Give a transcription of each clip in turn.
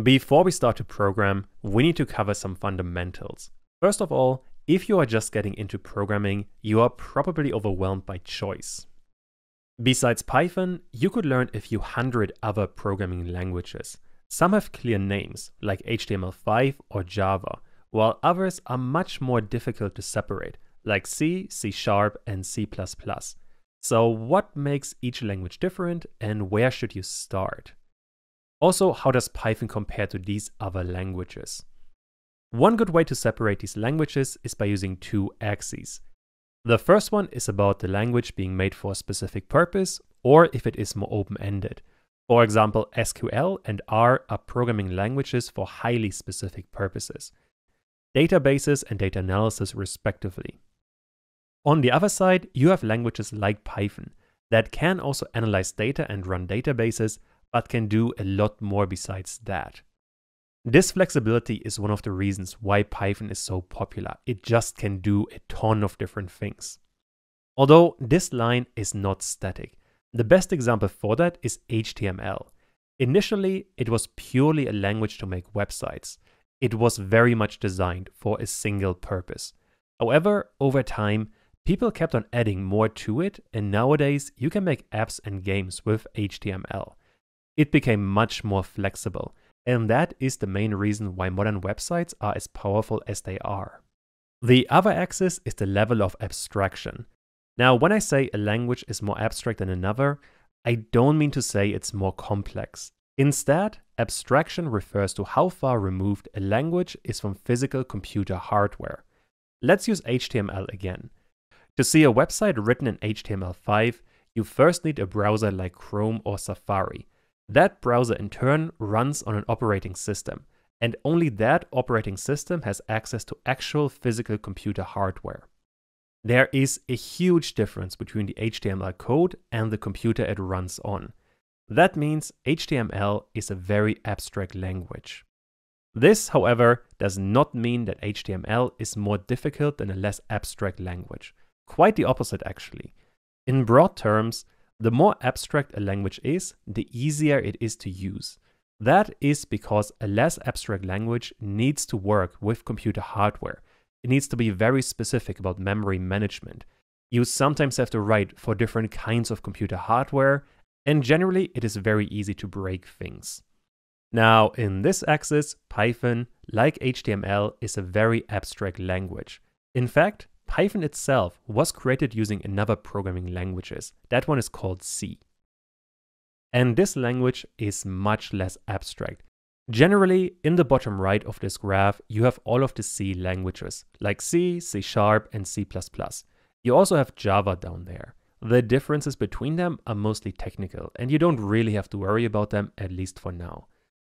Before we start to program, we need to cover some fundamentals. First of all, if you are just getting into programming, you are probably overwhelmed by choice. Besides Python, you could learn a few hundred other programming languages. Some have clear names, like HTML5 or Java, while others are much more difficult to separate, like C, C Sharp, and C++. So what makes each language different and where should you start? Also, how does Python compare to these other languages? One good way to separate these languages is by using two axes. The first one is about the language being made for a specific purpose or if it is more open-ended. For example, SQL and R are programming languages for highly specific purposes. Databases and data analysis respectively. On the other side, you have languages like Python that can also analyze data and run databases, but can do a lot more besides that. This flexibility is one of the reasons why Python is so popular. It just can do a ton of different things. Although this line is not static. The best example for that is HTML. Initially, it was purely a language to make websites. It was very much designed for a single purpose. However, over time, people kept on adding more to it, and nowadays you can make apps and games with HTML. It became much more flexible and that is the main reason why modern websites are as powerful as they are. The other axis is the level of abstraction. Now, when I say a language is more abstract than another, I don't mean to say it's more complex. Instead, abstraction refers to how far removed a language is from physical computer hardware. Let's use HTML again. To see a website written in HTML5, you first need a browser like Chrome or Safari. That browser in turn runs on an operating system, and only that operating system has access to actual physical computer hardware. There is a huge difference between the HTML code and the computer it runs on. That means HTML is a very abstract language. This, however, does not mean that HTML is more difficult than a less abstract language. Quite the opposite, actually. In broad terms, the more abstract a language is, the easier it is to use. That is because a less abstract language needs to work with computer hardware. It needs to be very specific about memory management. You sometimes have to write for different kinds of computer hardware, and generally it is very easy to break things. Now, in this axis, Python, like HTML, is a very abstract language. In fact, Python itself was created using another programming languages. That one is called C. And this language is much less abstract. Generally, in the bottom right of this graph, you have all of the C languages, like C, C Sharp, and C++. You also have Java down there. The differences between them are mostly technical, and you don't really have to worry about them, at least for now.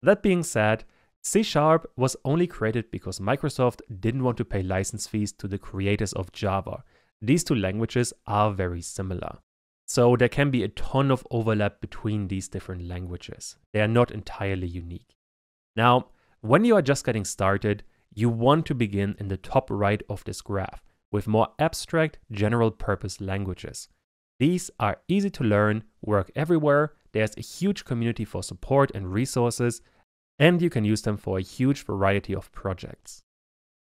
That being said, C Sharp was only created because Microsoft didn't want to pay license fees to the creators of Java. These two languages are very similar. So there can be a ton of overlap between these different languages. They are not entirely unique. Now, when you are just getting started, you want to begin in the top right of this graph with more abstract general purpose languages. These are easy to learn, work everywhere, there's a huge community for support and resources, and you can use them for a huge variety of projects.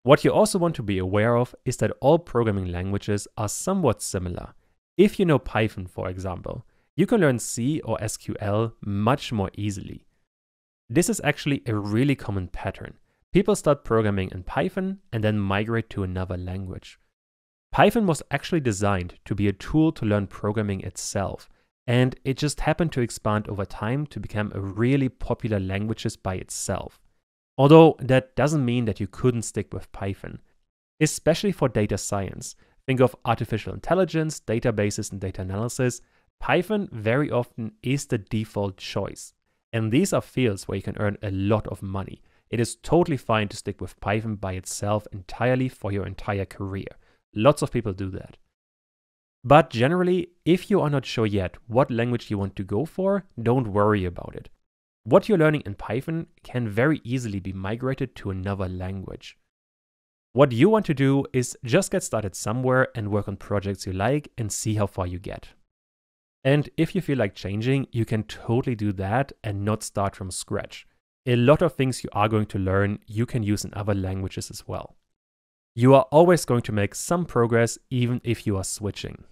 What you also want to be aware of is that all programming languages are somewhat similar. If you know Python, for example, you can learn C or SQL much more easily. This is actually a really common pattern. People start programming in Python and then migrate to another language. Python was actually designed to be a tool to learn programming itself, and it just happened to expand over time to become a really popular language by itself. Although that doesn't mean that you couldn't stick with Python, especially for data science. Think of artificial intelligence, databases, and data analysis. Python very often is the default choice. And these are fields where you can earn a lot of money. It is totally fine to stick with Python by itself entirely for your entire career. Lots of people do that. But generally, if you are not sure yet what language you want to go for, don't worry about it. What you're learning in Python can very easily be migrated to another language. What you want to do is just get started somewhere and work on projects you like and see how far you get. And if you feel like changing, you can totally do that and not start from scratch. a lot of things you are going to learn you can use in other languages as well. You are always going to make some progress even if you are switching.